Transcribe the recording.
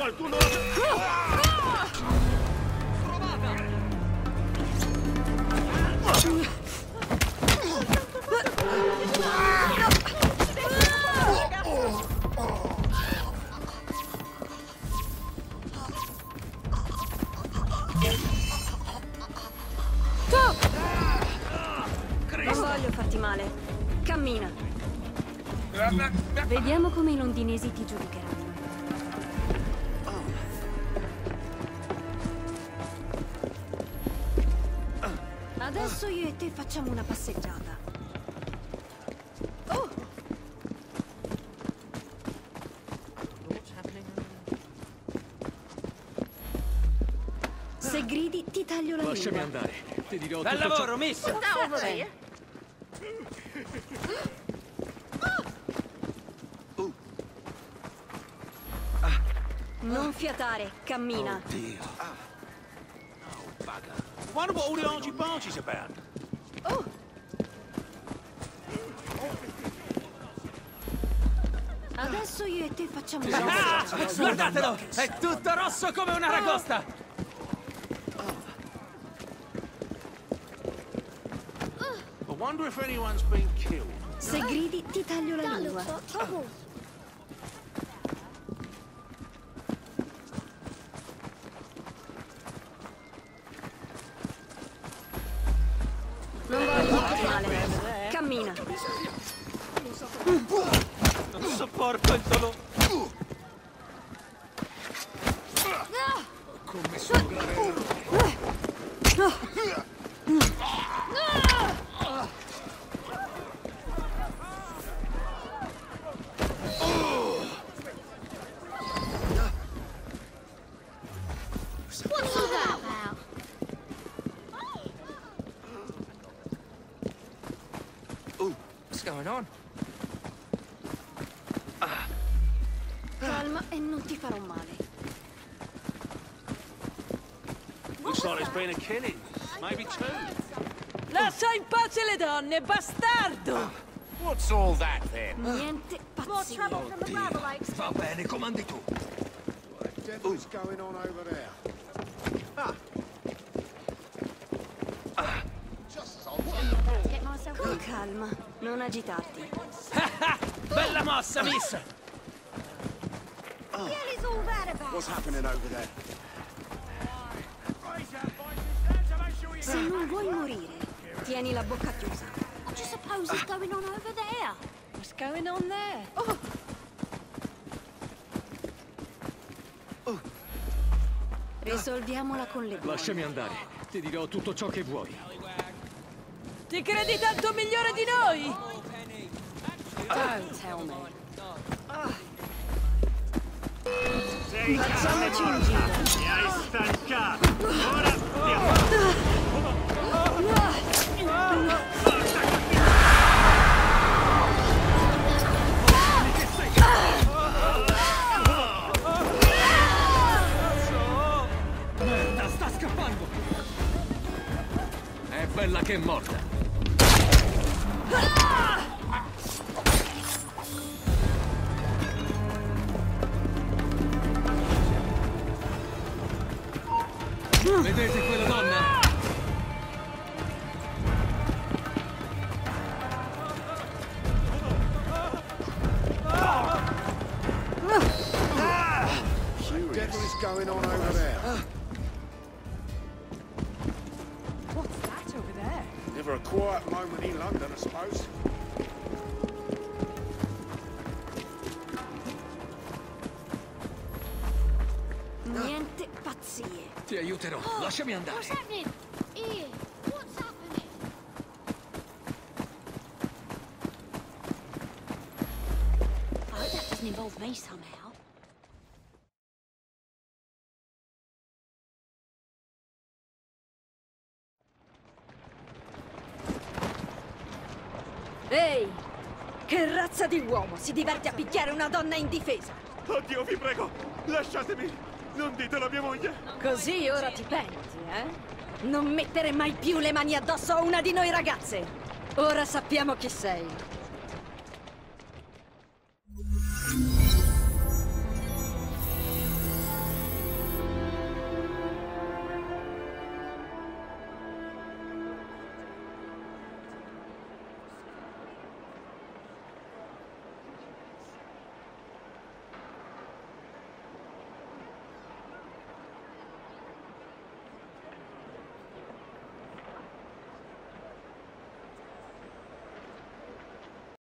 Qualcuno... Non voglio farti male. Cammina. Vediamo come i londinesi ti giudicheranno. Adesso io e te facciamo una passeggiata. Oh! Se gridi ti taglio la Lasciami lingua. andare. Ti dirò Bel tutto ciò- lavoro, miss! Non fiatare, cammina. Wonder what all the argy bargy's about. Oh! Adesso io e te facciamo Ah, guardatelo! È tutto rosso come una ragosta! I anyone's been killed. Se gridi ti taglio la lingua. Cammina. Non sopporto il dolore! What's all that about? What's going on? Calma e non ti farò male. Looks like there's been a killing. Maybe two. Lascia in pace le donne, bastardo! What's all that then? Niente expect. Va bene, comandi tu. What the devil's going on over there? Get myself Con calma, non agitarti. Bella mossa, miss! About? What's happening over there? Se non vuoi morire, tieni la bocca chiusa. What do you suppose is going on over there? What's going on there? Risolviamola con le buone. Lasciami andare. Ti dirò tutto ciò che vuoi. Ti credi tanto migliore di noi? Don't tell me. Sei Facciamoci un giro. Mi hai stancato. Ora andiamo. Merda, sta scappando! È bella che è morta. Vedete quella donna? What the devil is going on over there? Never a quiet moment in London, I suppose. Niente pazzie. Ti aiuterò. Oh, lasciami andare. What's happening? Here. What's happening? I hope that doesn't involve me somehow. Ehi! Che razza di uomo si diverte a picchiare una donna indifesa? Oddio, vi prego, lasciatemi. Non ditelo a mia moglie. Così ora ti penti, eh? Non mettere mai più le mani addosso a una di noi ragazze! Ora sappiamo chi sei.